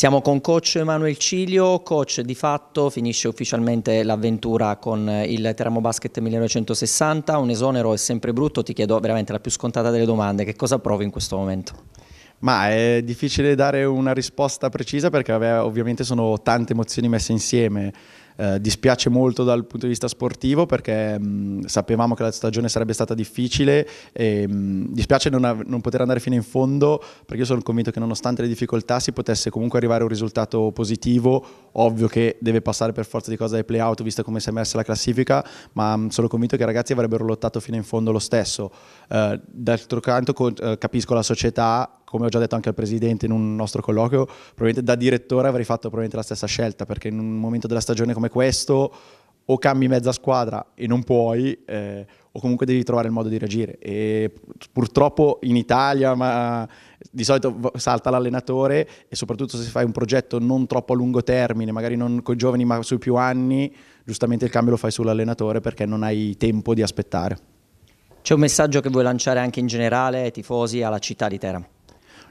Siamo con coach Emanuele Cilio, coach di fatto finisce ufficialmente l'avventura con il Teramo Basket 1960, un esonero è sempre brutto, ti chiedo veramente la più scontata delle domande, che cosa provi in questo momento? Ma è difficile dare una risposta precisa perché ovviamente sono tante emozioni messe insieme. Eh, dispiace molto dal punto di vista sportivo perché mh, sapevamo che la stagione sarebbe stata difficile e mh, dispiace non, non, poter andare fino in fondo perché io sono convinto che nonostante le difficoltà si potesse comunque arrivare a un risultato positivo, ovvio che deve passare per forza di cosa ai playout visto come si è messa la classifica, ma mh, sono convinto che i ragazzi avrebbero lottato fino in fondo lo stesso. Eh, d'altro canto eh, capisco la società come ho già detto anche al presidente in un nostro colloquio, probabilmente da direttore avrei fatto probabilmente la stessa scelta, perché in un momento della stagione come questo o cambi mezza squadra e non puoi, eh, o comunque devi trovare il modo di reagire. E purtroppo in Italia, ma di solito salta l'allenatore e soprattutto se fai un progetto non troppo a lungo termine, magari non con i giovani ma sui più anni, giustamente il cambio lo fai sull'allenatore perché non hai tempo di aspettare. C'è un messaggio che vuoi lanciare anche in generale ai tifosi alla città di Teramo?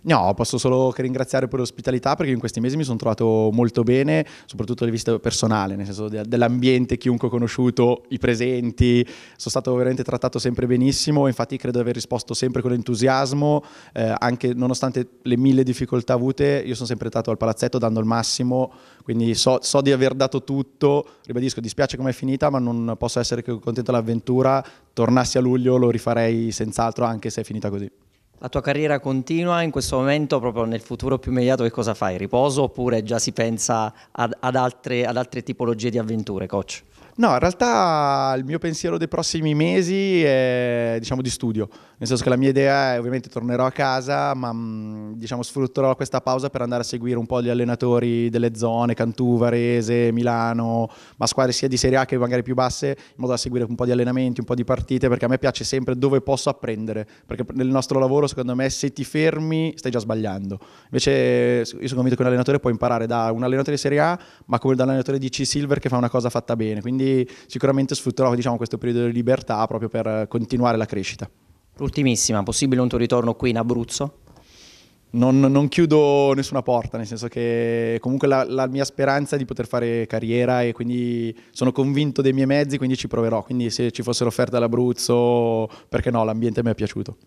No, posso solo che ringraziare per l'ospitalità perché in questi mesi mi sono trovato molto bene, soprattutto dal vista personale, nel senso dell'ambiente, chiunque ho conosciuto, i presenti, sono stato veramente trattato sempre benissimo, infatti credo di aver risposto sempre con entusiasmo, eh, anche nonostante le mille difficoltà avute, io sono sempre stato al palazzetto dando il massimo, quindi so, so di aver dato tutto, ribadisco, dispiace come è finita, ma non posso essere che contento dell'avventura, tornassi a luglio lo rifarei senz'altro anche se è finita così. La tua carriera continua in questo momento, proprio nel futuro più immediato, che cosa fai? Riposo oppure già si pensa ad, ad, altre, ad altre tipologie di avventure, coach? No, in realtà il mio pensiero dei prossimi mesi è diciamo di studio, nel senso che la mia idea è ovviamente tornerò a casa, ma mm, diciamo sfrutterò questa pausa per andare a seguire un po' gli allenatori delle zone, Cantù, Varese, Milano, ma squadre sia di Serie A che magari più basse, in modo da seguire un po' di allenamenti, un po' di partite, perché a me piace sempre dove posso apprendere, perché nel nostro lavoro secondo me se ti fermi stai già sbagliando. Invece io sono convinto che un allenatore può imparare da un allenatore di Serie A, ma come da un allenatore di C-Silver che fa una cosa fatta bene, quindi sicuramente sfrutterò diciamo, questo periodo di libertà proprio per continuare la crescita. L'ultimissima, possibile un tuo ritorno qui in Abruzzo? Non, non, chiudo nessuna porta, nel senso che comunque la, la, mia speranza è di poter fare carriera e quindi sono convinto dei miei mezzi, quindi ci proverò. Quindi se ci fossero offerte all'Abruzzo, perché no, l'ambiente mi è piaciuto.